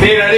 Mira,